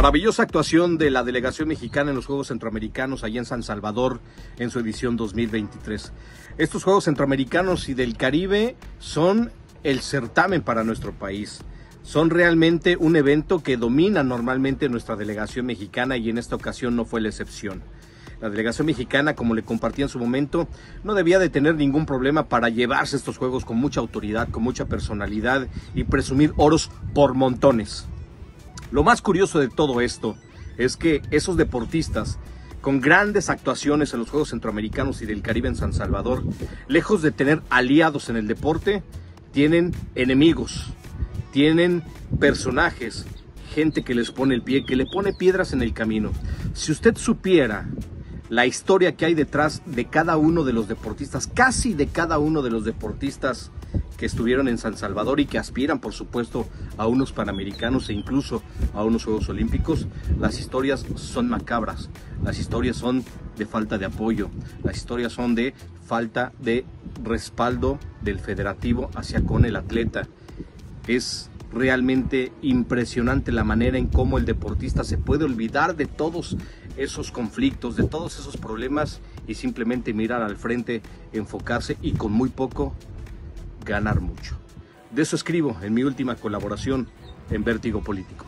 Maravillosa actuación de la delegación mexicana en los Juegos Centroamericanos allá en San Salvador en su edición 2023. Estos Juegos Centroamericanos y del Caribe son el certamen para nuestro país. Son realmente un evento que domina normalmente nuestra delegación mexicana y en esta ocasión no fue la excepción. La delegación mexicana, como le compartí en su momento, no debía de tener ningún problema para llevarse estos juegos con mucha autoridad, con mucha personalidad y presumir oros por montones. Lo más curioso de todo esto es que esos deportistas con grandes actuaciones en los Juegos Centroamericanos y del Caribe en San Salvador, lejos de tener aliados en el deporte, tienen enemigos, tienen personajes, gente que les pone el pie, que le pone piedras en el camino. Si usted supiera la historia que hay detrás de cada uno de los deportistas, casi de cada uno de los deportistas que estuvieron en San Salvador y que aspiran, por supuesto, a unos panamericanos e incluso a unos Juegos Olímpicos, las historias son macabras, las historias son de falta de apoyo, las historias son de falta de respaldo del federativo hacia con el atleta. Es realmente impresionante la manera en cómo el deportista se puede olvidar de todos esos conflictos, de todos esos problemas y simplemente mirar al frente, enfocarse y con muy poco ganar mucho. De eso escribo en mi última colaboración en Vértigo Político.